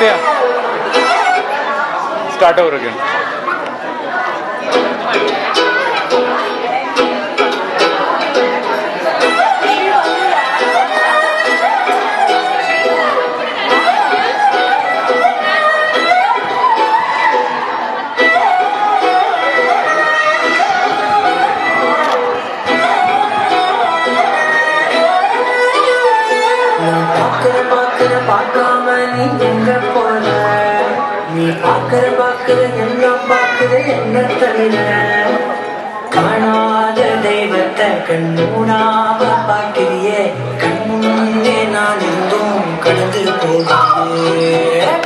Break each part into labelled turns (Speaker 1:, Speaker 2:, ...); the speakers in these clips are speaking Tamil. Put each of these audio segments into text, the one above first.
Speaker 1: करते हैं। स्टार्ट ओवर अगेन பார்க்கிற பார்க்கிற எல்லாம் பார்க்கிற என்ன தவிர காணாத தெய்வத்தை கண்மூடாம பார்க்கிறியே. கண் முன்னே நான் இருந்தும் கடந்து
Speaker 2: போகிறேன்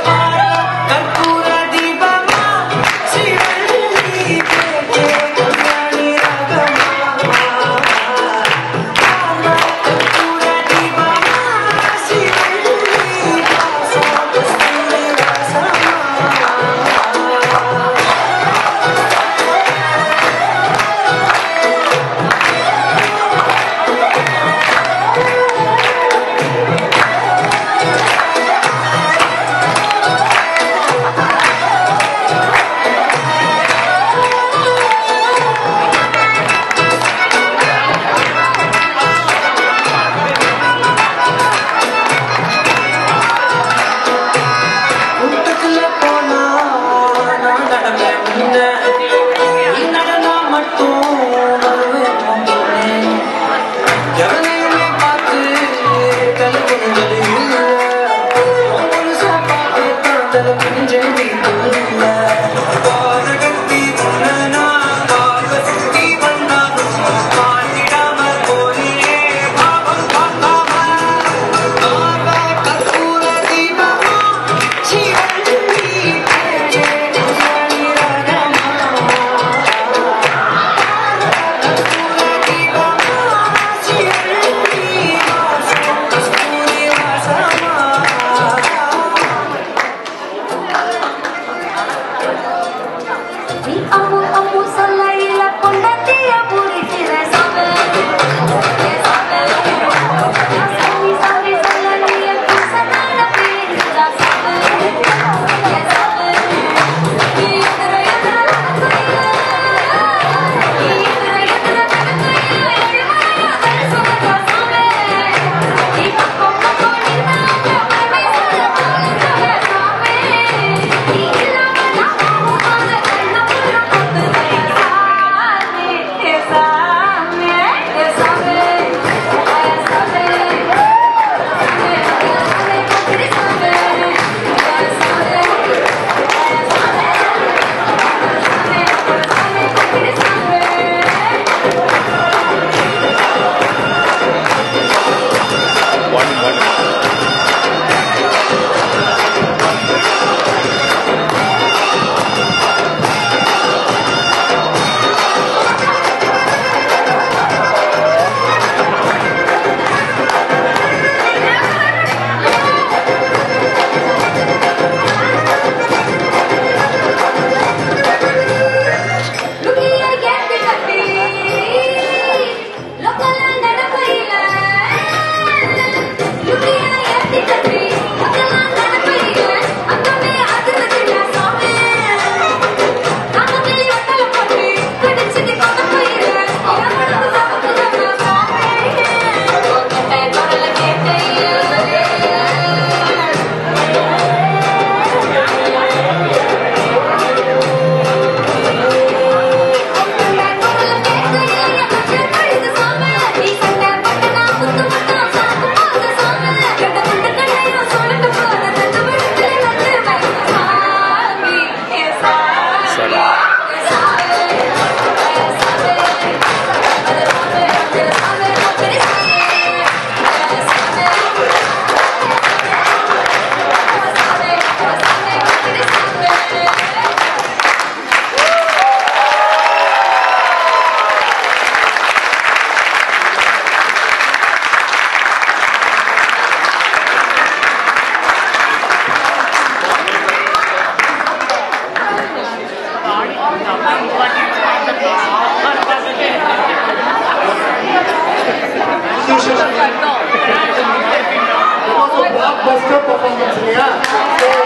Speaker 3: Blockbuster Performance
Speaker 2: her.